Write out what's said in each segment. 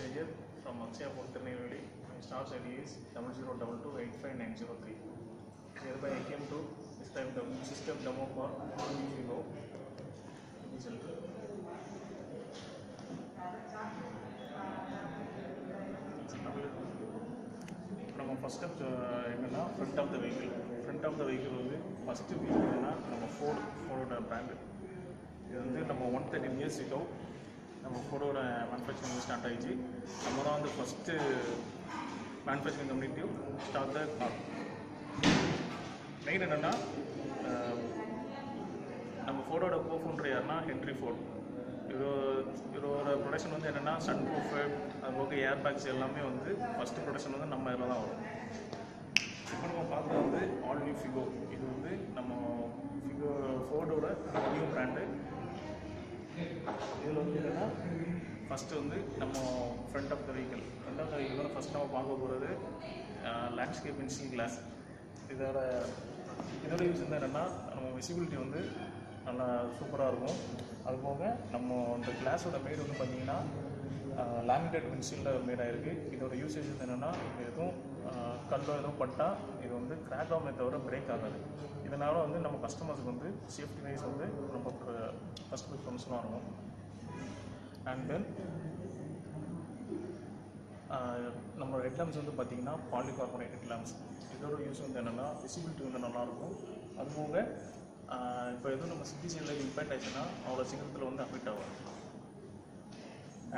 Sayer from double Port, Tirunelveli. My staff's ID is 00228590 Hereby I came to describe the system demo for Vivo diesel. நம்ம first step என்னென்னா front of the vehicle front of the vehicle வந்து first view என்னென்னா நம்ம Ford ஃபோர்டோட brand இது வந்து நம்ம one thirteen years இப்போ நம்ம ஃபோடோட மேனுஃபேக்சரிங் ஸ்டார்ட் ஆயிடுச்சு. நம்ம தான் வந்து first manufacturing community start the car main என்னென்னா நம்ம ஃபோடோட கோ யாருன்னா ஹென்ரி ஃபோர்ட் இவரோ இவரோட ப்ரொடக்ஷன் வந்து என்னென்னா சன் ப்ரூஃபு அதுபோக ஏர் பேக்ஸ் எல்லாமே வந்து ஃபஸ்ட்டு ப்ரொடக்ஷன் வந்து நம்ம இதில் தான் வரும். இப்போ நம்ம பார்க்குறது வந்து ஆல் நியூ ஃபிகோ இது வந்து நம்ம ஃபிகோ ஃபோர்டோட நியூ பிராண்டு இதில் வந்து என்னென்னா ஃபஸ்ட்டு வந்து நம்ம front of the vehicle front of the vehicle வந்து ஃபஸ்ட் நம்ம பார்க்க போகிறது லேண்ட்ஸ்கேப் இன்சிங் கிளாஸ் இதோட இதோட யூஸ் வந்து என்னென்னா நம்ம விசிபிலிட்டி வந்து நல்லா சூப்பராக இருக்கும். அது போக நம்ம இந்த கிளாஸோட மேடு வந்து பார்த்தீங்கன்னா லேமினேட் பென்சிலில் மேட் ஆகிருக்கு இதோட யூசேஜ் என்னென்னா எதுவும் கல்லோ எதுவும் பட்டால் இது வந்து கிராக் ஆகுமே தவிர பிரேக் ஆகாது. இதனால் வந்து நம்ம கஸ்டமர்ஸுக்கு வந்து சேஃப்டி வைஸ் வந்து ரொம்ப ஃபஸ்ட் ப்ரிஃபரன்ஸ்லாம் இருக்கும் அண்ட் தென் நம்மளோட ஹெட்லாம்ஸ் வந்து பார்த்திங்கன்னா பாலிகார்பனேட் லேம்ப்ஸ் இதோட யூஸ் வந்து என்னென்னா விசிபிலிட்டி வந்து நல்லாயிருக்கும். அது போக இப்போ எதுவும் நம்ம சிட்டி சைடில் இம்பேக்ட் ஆச்சுன்னா அவ்வளோ சீக்கிரத்தில் வந்து அஃபெக்ட் ஆகும்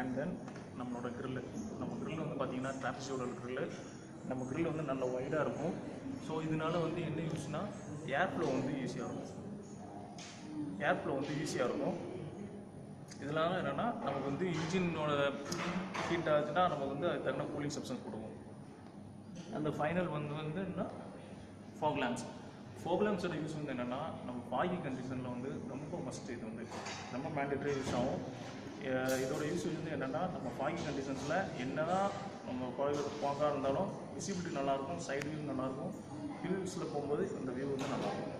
அண்ட் தென் நம்மளோட க்ரில்லு நம்ம க்ரில் வந்து பார்த்தீங்கன்னா டிராபிஸோட க்ரில்லு நம்ம க்ரில் வந்து நல்ல வைடாக இருக்கும். ஸோ இதனால வந்து என்ன யூஸ்னால் ஏர் ஃப்ளோ வந்து ஈஸியாக இருக்கும். ஏர் ஃப்ளோ வந்து ஈஸியாக இருக்கும். இதனால என்னென்னா நமக்கு வந்து இன்ஜினோட ஹீட் ஆச்சுன்னா நமக்கு வந்து அது தகுந்த கூலிங் சப்ஸ்டன்ஸ் கொடுக்கும். அந்த ஃபைனல் வந்து வந்து என்ன ஃபாக் லேம்ப்ஸ் லேம்ப்ஸோட யூஸ் வந்து என்னென்னா நம்ம பாகி கண்டிஷனில் வந்து ரொம்ப மஸ்ட் இது வந்து. ரொம்ப மேண்டேட்டரி யூஸ் ஆகும். இதோட யூஸ் வந்து என்னென்னா நம்ம ஃபாகி கண்டிஷன்ஸில் என்ன தான் நம்ம ஃபாகாக இருந்தாலும் விசிபிலிட்டி நல்லாயிருக்கும் சைடு வியூ நல்லாயிருக்கும் ஹில்ஸில் போகும்போது இந்த வியூ வந்து நல்லாயிருக்கும்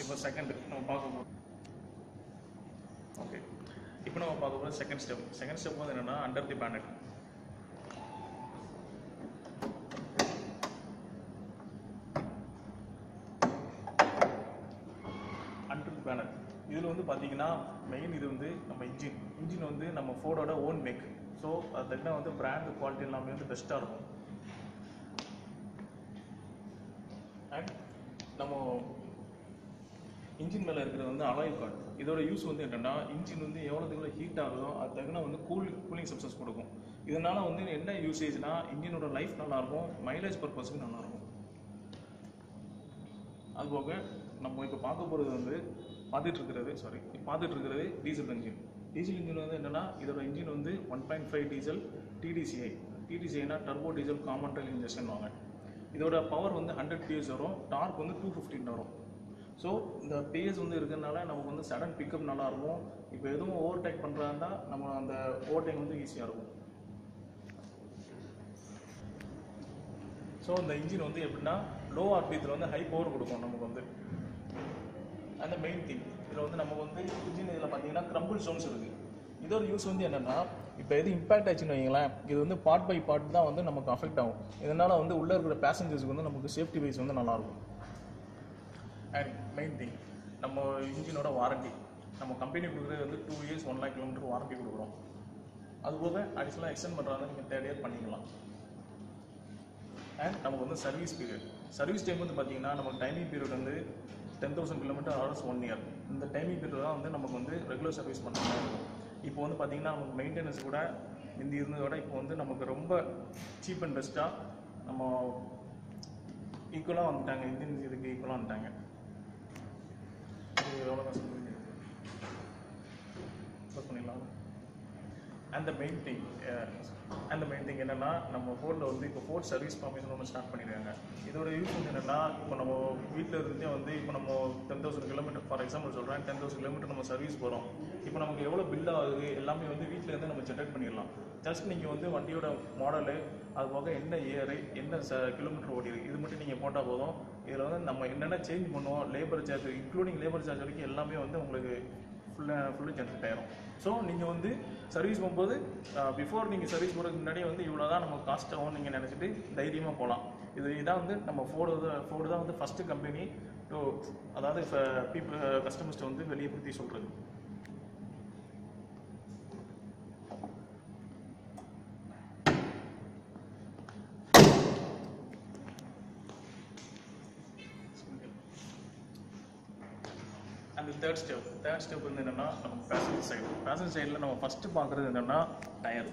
இப்போ செகண்ட் நம்ம பார்க்க போகிறோம் ஓகே இப்போ நம்ம பார்க்க போகிறது செகண்ட் ஸ்டெப் செகண்ட் ஸ்டெப் வந்து என்னென்னா under the bonnet under the bonnet இதில் வந்து பார்த்தீங்கன்னா மெயின் இது வந்து நம்ம இன்ஜின் இன்ஜின் வந்து நம்ம ஃபோர்டோட ஓன் மேக் ஸோ அது வந்து பிராண்ட் குவாலிட்டி எல்லாமே வந்து பெஸ்ட்டாக இருக்கும். அண்ட் நம்ம இன்ஜின் மேலே இருக்கிறது வந்து அலாய் கார்டு இதோட யூஸ் வந்து என்னென்னா இன்ஜின் வந்து எவ்வளோதுக்கு எவ்வளோ ஹீட் ஆகுதோ அது தகுந்த வந்து கூல் கூலிங் சப்சஸ் கொடுக்கும். இதனால் வந்து என்ன யூசேஜ்னா இன்ஜினோட லைஃப் நல்லாயிருக்கும் மைலேஜ் பர்பஸுக்கு நல்லாயிருக்கும். அதுபோக நம்ம இப்போ பார்க்க போகிறது வந்து பார்த்துட்டு இருக்கிறது சாரி பார்த்துட்டு இருக்கிறது டீசல் இன்ஜின் டீசல் இன்ஜின் வந்து என்னென்னா இதோட இன்ஜின் வந்து one point five diesel TDCi டிடிசிஐனா turbo diesel common rail injection வாங்க. இதோட பவர் வந்து ஹண்ட்ரட் பிஎஸ் வரும் டார்க் வந்து டூ ஃபிஃப்டின் வரும். ஸோ இந்த பிஎஸ் வந்து இருக்கிறதுனால நமக்கு வந்து சடன் பிக்கப் நல்லா இருக்கும். இப்போ எதுவும் ஓவர் டேக் பண்ணுறாருந்தா நம்ம அந்த ஓவர் டேக் வந்து ஈஸியாக இருக்கும். ஸோ இந்த இன்ஜின் வந்து எப்படின்னா லோ ஆர்பிஎத்தில் வந்து ஹை பவர் கொடுக்கும் நமக்கு வந்து. அந்த மெயின் திங் இதில் வந்து நமக்கு வந்து இன்ஜின் இதில் பார்த்தீங்கன்னா க்ரம்பிள் ஸ்டோன்ஸ் இருக்குது இதோட யூஸ் வந்து என்னென்னா இப்போ எது இம்பாக்ட் ஆச்சுன்னு வைங்களேன் இது வந்து பார்ட் பை பார்ட் தான் வந்து நமக்கு அஃபெக்ட் ஆகும். இதனால் வந்து உள்ளே இருக்கிற பேசஞ்சர்ஸ்க்கு வந்து நமக்கு சேஃப்டி வைஸ் வந்து நல்லாயிருக்கும் அண்ட் மெயின் திங் நம்ம இன்ஜினோட வாரண்டி நம்ம கம்பெனி கொடுக்குறது வந்து two years one lakh kilometre warranty கொடுக்குறோம். அதுபோக அடிஷ்னலாக எக்ஸ்டெண்ட் பண்ணுறாங்க நீங்கள் தேர்ட் இயர் பண்ணிக்கலாம். அண்ட் நமக்கு வந்து சர்வீஸ் பீரியட் சர்வீஸ் டைம் வந்து பார்த்தீங்கன்னா நமக்கு டைமிங் பீரியட் வந்து ten thousand kilometre or one year இந்த டைமிங் பீரியட் தான் வந்து நமக்கு வந்து ரெகுலர் சர்வீஸ் பண்ணுற மாதிரி இருக்கும். இப்போ வந்து பார்த்தீங்கன்னா நமக்கு மெயின்டெனன்ஸ் கூட இந்த இருந்ததை விட இப்போ வந்து நமக்கு ரொம்ப சீப் அண்ட் பெஸ்ட்டாக நம்ம ஈக்குவலாக வந்துட்டாங்க. இந்தியன் இதுக்கு ஈக்குவலாக வந்துட்டாங்க. இது எவ்வளோ தான் சொல்லுங்க க்ளோஸ் பண்ணிடலாம் அந்த main thing main main thing என்னென்னா நம்ம ஃபோனில் வந்து இப்போ ஃபோன் சர்வீஸ் பர்மிஷன் ஒன்று ஸ்டார்ட் பண்ணிடுறாங்க இதோட யூஸ் வந்து என்னென்னா இப்போ நம்ம வீட்டில் இருந்தே வந்து இப்போ நம்ம ten thousand kilometre for example சொல்கிறேன் டென் தௌசண்ட் கிலோமீட்டர் நம்ம சர்வீஸ் போகிறோம் இப்போ நமக்கு எவ்வளோ பில் ஆகுது எல்லாமே வந்து வீட்டில் இருந்து நம்ம ஜென்ரேட் பண்ணிடலாம். ஜஸ்ட் நீங்கள் வந்து வண்டியோட மாடலு அது போக என்ன இயரு என்ன ச கிலோமீட்டர் ஓடிருக்கு இது மட்டும் நீங்கள் போட்டால் போதும். இதில் வந்து நம்ம என்னென்ன சேஞ்ச் பண்ணுவோம் labour charge including labour charge வரைக்கும் எல்லாமே வந்து உங்களுக்கு ஃபுல்லாக ஃபுல்லாக ஜென்ரேட் ஆயிரும் ஸோ நீங்கள் வந்து சர்வீஸ் போகும்போது uh, பிஃபோர் நீங்கள் சர்வீஸ் போகிறதுக்கு முன்னாடி வந்து இவ்வளோ தான் நம்ம காஸ்ட் ஆகும் நீங்கள் நினச்சிட்டு தைரியமாக போகலாம் இது இதான் வந்து நம்ம ஃபோர்டு ஃபோர்டு தான் வந்து ஃபஸ்ட்டு கம்பெனி டு அதாவது இப்போ பீப்புள் கஸ்டமர்ஸ்ட்டு வந்து வெளியே பற்றி சொல்கிறது அந்த தேர்ட் ஸ்டெப் தேர்ட் ஸ்டெப் வந்து என்னென்னா நம்ம பேசஞ்சர் சைடு பேசஞ்சர் சைடில் நம்ம ஃபஸ்ட்டு பார்க்குறது என்னென்னா டயர்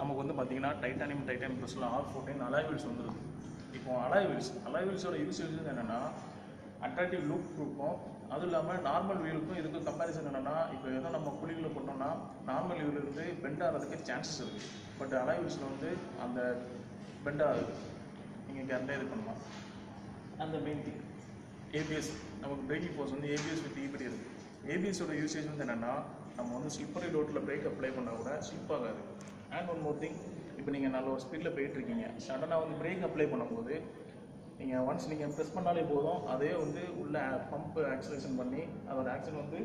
நமக்கு வந்து பார்த்தீங்கன்னா டைட்டானியம் டைட்டானியம் ப்ளஸில் ஆர் ஃபோர்டீன் அலாய்வில்ஸ் வந்துருது. இப்போ அலாய்வில்ஸ் அலாய்வில்ஸோட யூஸ் யூஸ் என்னென்னா அட்ராக்டிவ் லுக் கொடுக்கும் அதுவும் இல்லாமல் நார்மல் வீலுக்கும் இதுக்கும் கம்பேரிசன் என்னென்னா இப்போ எதோ நம்ம குழிகளில் போட்டோம்னா நார்மல் வீல் இருந்து பெண்ட் ஆகிறதுக்கு சான்சஸ் இருக்குது பட் அலாய்வில்ஸில் வந்து அந்த பெண்ட் ஆகுது. நீங்கள் கேரண்டியாக இது பண்ணலாம். அந்த மெயின் திங் ஏபிஎஸ் நமக்கு பிரேக்கிங் ஃபோர்ஸ் வந்து ஏபிஎஸ் வித் இபிடி இருக்குது ஏபிஎஸோட யூசேஜ் வந்து என்னென்னா நம்ம வந்து ஸ்லிப்பரி ரோட்டில் பிரேக் அப்ளை பண்ணால் கூட ஸ்லிப் ஆகாது. அண்ட் ஒன் மோர் திங் இப்போ நீங்கள் நல்ல ஒரு ஸ்பீடில் போயிட்டுருக்கீங்க. சடனாக வந்து பிரேக் அப்ளை பண்ணும்போது நீங்கள் ஒன்ஸ் நீங்கள் ப்ரெஸ் பண்ணாலே போதும் அதே வந்து உள்ள பம்ப் ஆக்சலேஷன் பண்ணி அதோட ஆக்சன் வந்து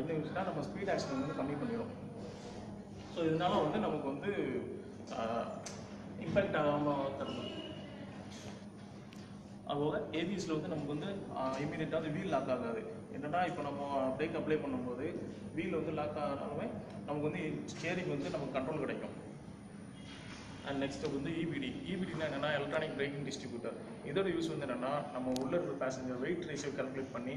என்ன யூஸ்னால் நம்ம ஸ்பீட் ஆக்ஷன் வந்து கம்மி பண்ணிடும் ஸோ இதனால வந்து நமக்கு வந்து இம்பேக்ட் ஆகாமல் தருது. அதுபோக ஏபிஎஸ்ல வந்து நமக்கு வந்து இமீடியட்டாக வந்து வீல் லாக் ஆகாது. என்னன்னா இப்போ நம்ம பிரேக் அப்ளை பண்ணும்போது வீல் வந்து லாக் ஆகாலுமே நமக்கு வந்து ஸ்டியரிங் வந்து நமக்கு கண்ட்ரோல் கிடைக்கும். அண்ட் நெக்ஸ்ட் வந்து இபிடி இபிடினா என்னென்னா எலக்ட்ரானிக் பிரேக்கிங் டிஸ்ட்ரிபியூட்டர் இதோட யூஸ் வந்து என்னென்னா நம்ம உள்ள இருக்கிற பேசஞ்சர் வெயிட் ரேஷியோ கால்குலேட் பண்ணி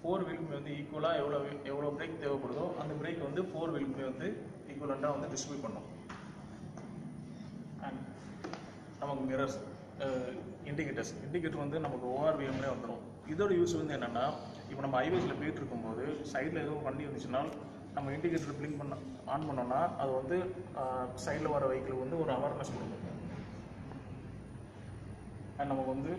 ஃபோர் வீலுமே வந்து ஈக்குவலாக எவ்வளோ எவ்வளோ பிரேக் தேவைப்படுதோ அந்த பிரேக் வந்து ஃபோர் வீலுமே வந்து ஈக்குவலண்ட்டாக வந்து டிஸ்ட்ரிபியூட் பண்ணும். அண்ட் நமக்கு மிரர்ஸ் இண்டிகேட்டர்ஸ் இண்டிகேட்டர் வந்து நமக்கு ஓஆர்விஎம்லேயே வந்துடும் இதோட யூஸ் வந்து என்னென்னா இப்போ நம்ம ஹைவேஸில் போயிட்டு இருக்கும்போது சைடில் எதுவும் வண்டி இருந்துச்சுன்னா நம்ம இண்டிகேட்டர் பிளிங்க் பண்ண ஆன் பண்ணோம்னா அது வந்து சைடில் வர வெஹிக்கிள் வந்து ஒரு அவேர்னஸ் கொடுக்கும். அண்ட் நமக்கு வந்து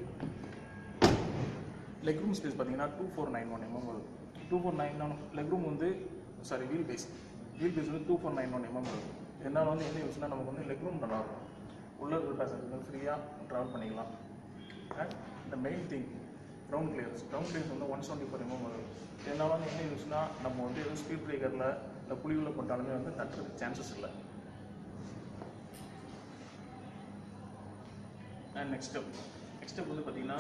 லெக் ரூம் ஸ்பேஸ் பார்த்தீங்கன்னா two four nine one MM வருது two four nine one leg room வந்து sorry wheel base wheel base வந்து two four nine one MM வருது இதனால் வந்து என்ன யூஸ்னால் நமக்கு வந்து லெக் ரூம் நல்லாயிருக்கும் உள்ள இருக்கிற பேசஞ்சர் ஃப்ரீயாக ட்ராவல் பண்ணிக்கலாம். அண்ட் இந்த main thing ground clears ground clears வந்து ஒன் செவன்ட்டி ஃபோர் எம்எம் வரும் இதனால் வந்து என்ன யூஸ்னால் நம்ம வந்து எதுவும் ஸ்பீட் பிரேக்கரில் இந்த புலிவில் போட்டாலுமே வந்து தட்டுறதுக்கு சான்சஸ் இல்லை. And next step next step வந்து பார்த்தீங்கன்னா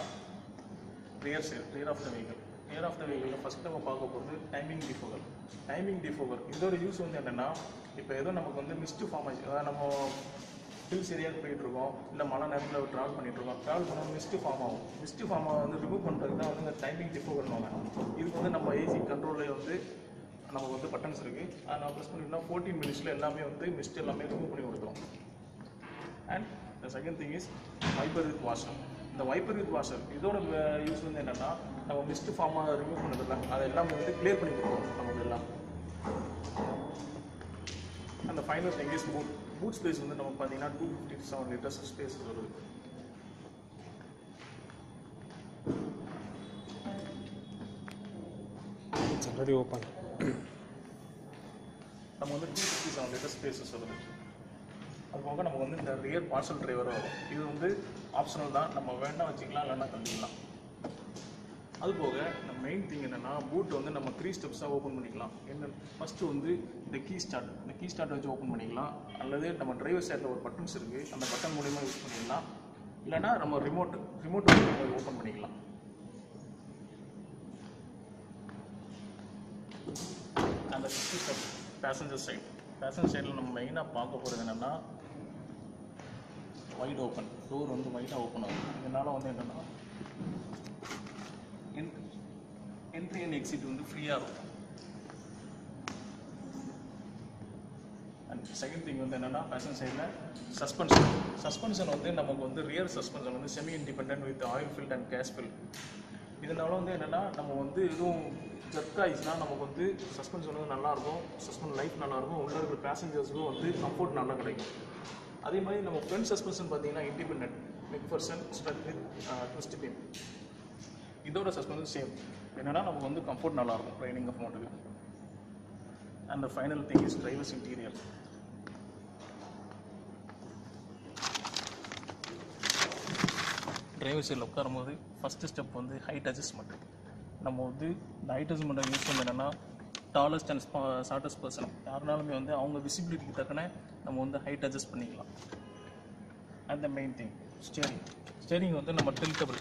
rear side rear of the vehicle rear of the வெஹிக்கலில் first நம்ம பார்க்க போகிறது டைமிங் டிஃபோகர் டைமிங் டிஃபோகர் இதோட யூஸ் வந்து என்னென்னா இப்போ ஏதோ நமக்கு வந்து மிஸ்டு ஃபார்ம் ஆச்சு. அதாவது நம்ம ஹில்ஸ் ஏரியாவுக்கு போயிட்டுருக்கோம். இல்லை மழை நேரத்தில் ட்ராவல் பண்ணிட்டுருக்கோம். ட்ராவல் பண்ணால் மிஸ்ட் ஃபார்ம் ஆகும். மிஸ்ட்டு ஃபார்ம் வந்து ரிமூவ் பண்ணுறதுக்கு தான் வந்து இந்த டைமிங் டிஃபோகர்னுவாங்க இதுக்கு வந்து நம்ம ஏசி கண்ட்ரோலில் வந்து நமக்கு வந்து பட்டன்ஸ் இருக்குது அதை நான் ப்ரெஸ் பண்ணிட்டோம்னா ஃபோர்டீன் மினிட்ஸில் எல்லாமே வந்து மிஸ்ட் எல்லாமே ரிமூவ் பண்ணி கொடுத்துரும். And the second thing is wiper with washer இந்த வைப்பர் வித் வாஷர் இதோட யூஸ் வந்து என்னென்னா நம்ம மிஸ்ட் ஃபார்மாக ரிமூவ் பண்ணதில்ல அதை எல்லாமே வந்து கிளியர் பண்ணி கொடுக்கும் நமக்கு எல்லாம் அந்த final thing is mood boot space வந்து நமக்கு பார்த்தீங்கன்னா two fifty seven litres space வருது already open. நம்ம வந்து two fifty seven litre spaces வருது அது போக நமக்கு வந்து இந்த ரியர் பார்சல் டிரைவர் வரும். இது வந்து ஆப்ஷனல் தான். நம்ம வேணா வச்சுக்கலாம் இல்லைன்னா தந்துக்கலாம் அது போக நம்ம மெயின் திங் என்னென்னா பூட் வந்து நம்ம த்ரீ ஸ்டெப்ஸாக ஓப்பன் பண்ணிக்கலாம். என்ன? ஃபஸ்ட்டு வந்து இந்த கீ ஸ்டார்ட் இந்த கீ ஸ்டார்ட் வச்சு ஓப்பன் பண்ணிக்கலாம். அல்லது நம்ம டிரைவர் சைடில் ஒரு பட்டன்ஸ் இருக்குது அந்த பட்டன் மூலயமா யூஸ் பண்ணிக்கலாம். இல்லைன்னா நம்ம ரிமோட் ரிமோட் ஓப்பன் பண்ணிக்கலாம். அந்த fifty step passenger side passenger சைடில் நம்ம மெயினாக பார்க்க போகிறது என்னென்னா வைட் ஓப்பன் டோர் வந்து வைடாக ஓப்பன் ஆகும். இதனால் வந்து என்னென்னா என்ட்ரி எக்ஸிட் வந்து ஃப்ரீயாக இருக்கும். அண்ட் செகண்ட் திங் வந்து என்னென்னா பேசன் சைடில் சஸ்பென்ஷன் சஸ்பென்ஷன் வந்து நமக்கு வந்து ரியர் சஸ்பென்ஷன் வந்து semi independent with oil filled and gas fill இதனால வந்து என்னென்னா நம்ம வந்து எதுவும் ஜர்க் ஆயிடுச்சுன்னா நமக்கு வந்து சஸ்பென்ஷன் வந்து நல்லாயிருக்கும். சஸ்பென்ஸ் லைஃப் நல்லாயிருக்கும். உள்ள இருக்கிற பேசஞ்சர்ஸுக்கும் வந்து கம்ஃபர்ட் நல்லா கிடைக்கும். அதே மாதிரி நம்ம ஃப்ரண்ட் சஸ்பென்ஷன் பார்த்தீங்கன்னா independent McPherson strut with twist beam இதோட சஸ்பென்ஷன் சேம் என்னன்னா நமக்கு வந்து கம்ஃபர்ட் நல்லாயிருக்கும் training of மோட்டுக்கு and the final thing is drivers interior driver சைடில் உட்காரும்போது ஃபஸ்ட்டு ஸ்டெப் வந்து ஹைட் அட்ஜஸ்ட்மெண்ட் நம்ம வந்து இந்த ஹைட் அட்ஜஸ்ட்மெண்ட்டை யூஸ் பண்ண என்னென்னா டாலஸ்ட் அண்ட் ஷார்ட்டஸ்ட் பர்சன் யாருனாலுமே வந்து அவங்க விசிபிலிட்டிக்கு தக்கன நம்ம வந்து ஹைட் அட்ஜஸ்ட் பண்ணிக்கலாம். And the main thing steering steering வந்து நம்ம டில்டபிள்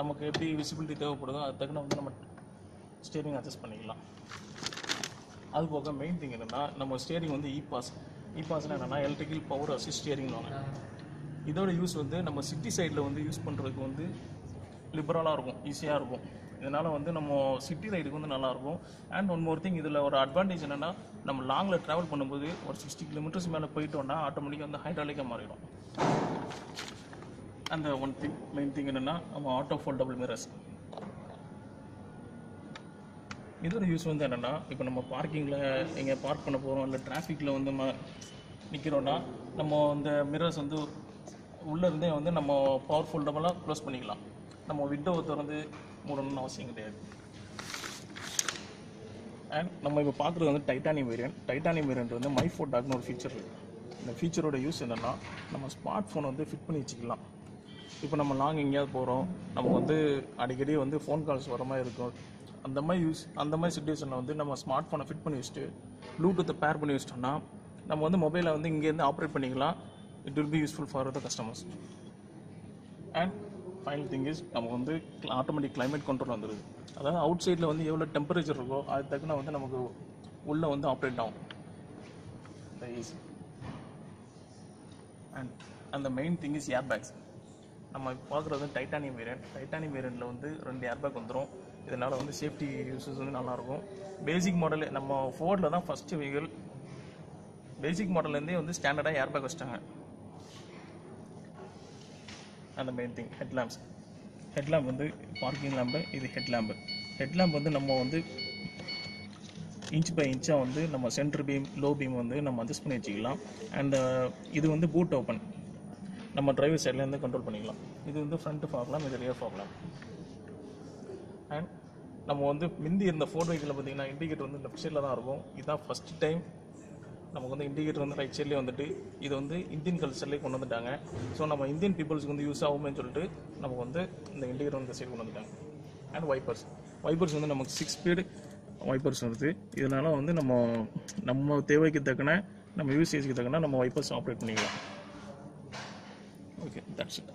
நமக்கு எப்படி விசிபிலிட்டி தேவைப்படுதோ அது வந்து நம்ம ஸ்டேரிங் அட்ஜஸ்ட் பண்ணிக்கலாம். அது போக மெயின் திங் என்னென்னா நம்ம ஸ்டேரிங் வந்து இ பாஸ் இ பாஸ்னால் என்னென்னா எலக்ட்ரிக்கல் பவர் அசிஸ்ட் ஸ்டேரிங்வாங்க இதோட யூஸ் வந்து நம்ம சிட்டி சைடில் வந்து யூஸ் பண்ணுறதுக்கு வந்து லிபரலாக இருக்கும் ஈஸியாக இருக்கும். இதனால் வந்து நம்ம சிட்டி ரைடுக்கு வந்து நல்லாயிருக்கும் அண்ட் ஒன் மோர் திங் இதில் ஒரு அட்வான்டேஜ் என்னென்னா நம்ம லாங்கில் ட்ராவல் பண்ணும்போது ஒரு சிக்ஸ்டி கிலோமீட்டர்ஸ் மேலே போயிட்டோம்னா ஆட்டோமேட்டிக்காக வந்து ஹைட்ராலிக்காக மாறிடும். அந்த ஒன் திங் மெயின் திங் என்னென்னா நம்ம ஆட்டோ ஃபோல்டபுள் மிரர்ஸ் இதோட யூஸ் வந்து என்னென்னா இப்போ நம்ம பார்க்கிங்கில் எங்கே பார்க் பண்ண போகிறோம் இல்லை டிராஃபிக்கில் வந்து நம்ம நிற்கிறோன்னா நம்ம இந்த மிரர்ஸ் வந்து உள்ளே இருந்தே வந்து நம்ம பவர் ஃபோல்டபுளாக க்ளோஸ் பண்ணிக்கலாம். நம்ம விண்டோவை திறந்து மூடணும்னு அவசியம் கிடையாது. அண்ட் நம்ம இப்போ பார்க்குறது வந்து டைட்டானியம் வேரியன்ட் டைட்டானியம் வேரியன்ட் வந்து மை ஃபோட்டாக்னு ஒரு ஃபீச்சர் இருக்குது இந்த ஃபீச்சரோட யூஸ் என்னென்னா நம்ம ஸ்மார்ட் ஃபோன் வந்து ஃபிட் பண்ணி வச்சுக்கலாம். இப்போ நம்ம லாங் எங்கேயாவது போகிறோம் நம்ம வந்து அடிக்கடி வந்து ஃபோன் கால்ஸ் வர மாதிரி இருக்கும். அந்த மாதிரி யூஸ் அந்த மாதிரி சுச்சுவேஷனில் வந்து நம்ம ஸ்மார்ட் ஃபோனை ஃபிட் பண்ணி வச்சுட்டு ப்ளூடூத்தை பேர் பண்ணி வச்சிட்டோம்னா நம்ம வந்து மொபைலை வந்து இங்கேருந்து ஆப்ரேட் பண்ணிக்கலாம். It will be useful for the customers and final thing is நம்ம வந்து ஆட்டோமேட்டிக் கிளைமேட் கண்ட்ரோல் வந்துடுது அதாவது அவுட் சைடில் வந்து எவ்வளோ டெம்பரேச்சர் இருக்கோ அது தக்கன வந்து நமக்கு உள்ளே வந்து ஆப்ரேட் ஆகும். ஈஸி அண்ட் அந்த main thing is air bags நம்ம பார்க்குறது வந்து டைட்டானியம் வேரியன்ட் டைட்டானியம் வேரியண்ட்டில் வந்து ரெண்டு ஏர் பேக் வந்துடும் இதனால் வந்து சேஃப்டி யூசஸ் வந்து நல்லாயிருக்கும் பேசிக் மாடல் நம்ம ஃபோர்டில் தான் ஃபஸ்ட்டு வெஹிக்கிள் பேசிக் மாடல்லேருந்தே வந்து ஸ்டாண்டர்டாக ஏர் பேக் வச்சிட்டாங்க. அந்த மெயின் திங் ஹெட்லாம்ப்ஸ் ஹெட்லாம்ப் வந்து பார்க்கிங் லேம்பு இது ஹெட்லாம்பு ஹெட்லாம்ப் வந்து நம்ம வந்து இன்ச் பை இன்ச்சாக வந்து நம்ம சென்டர் பீம் லோ பீம் வந்து நம்ம அட்ஜஸ்ட் பண்ணி வச்சுக்கலாம். அண்ட் uh, இது வந்து பூட் ஓப்பன் நம்ம டிரைவர் சைட்லேருந்து கண்ட்ரோல் பண்ணிக்கலாம். இது வந்து ஃப்ரண்ட்டு ஃபாக்லாம் இது ரியர் ஃபாக்லாம் அண்ட் நம்ம வந்து முந்தி இருந்த ஃபோர் வெஹிக்கில் பார்த்தீங்கன்னா இண்டிகேட்டர் வந்து லெஃப்ட் சைடில் தான் இருக்கும். இதுதான் ஃபஸ்ட் டைம் நமக்கு வந்து இண்டிகேட்டர் வந்து ரைட் சைட்லேயே வந்துட்டு இது வந்து இந்தியன் கல்ச்சர்லேயே கொண்டு வந்துட்டாங்க. ஸோ நம்ம இந்தியன் பீப்புள்ஸ்க்கு வந்து யூஸ் ஆகுமேன்னு சொல்லிட்டு நமக்கு வந்து இந்த இண்டிகேட்டர் வந்து சைடு கொண்டு வந்துட்டாங்க. அண்ட் வைப்பர்ஸ் வைப்பர்ஸ் வந்து நமக்கு சிக்ஸ் ஸ்பீடு வைப்பர்ஸ் வருது. இதனால் வந்து நம்ம நம்ம தேவைக்கு தக்கன நம்ம யூசேஜுக்கு தக்கன நம்ம வைப்பர்ஸ் ஆப்ரேட் பண்ணிக்கலாம். Okay that's it